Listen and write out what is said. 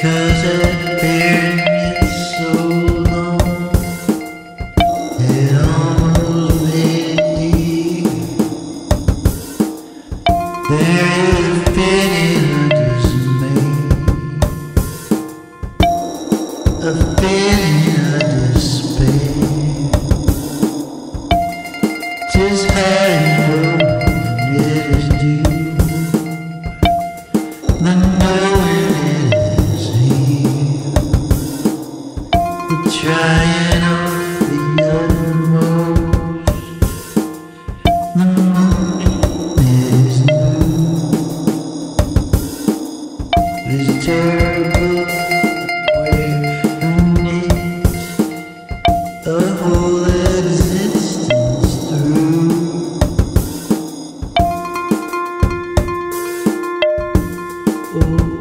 because I've been it so long. It almost made me. there. There is been in dismay. I've been in despair. Just had it broken, it is due. Trying of the uttermost. The moon is new. This terrible awareness the whole existence through. Oh.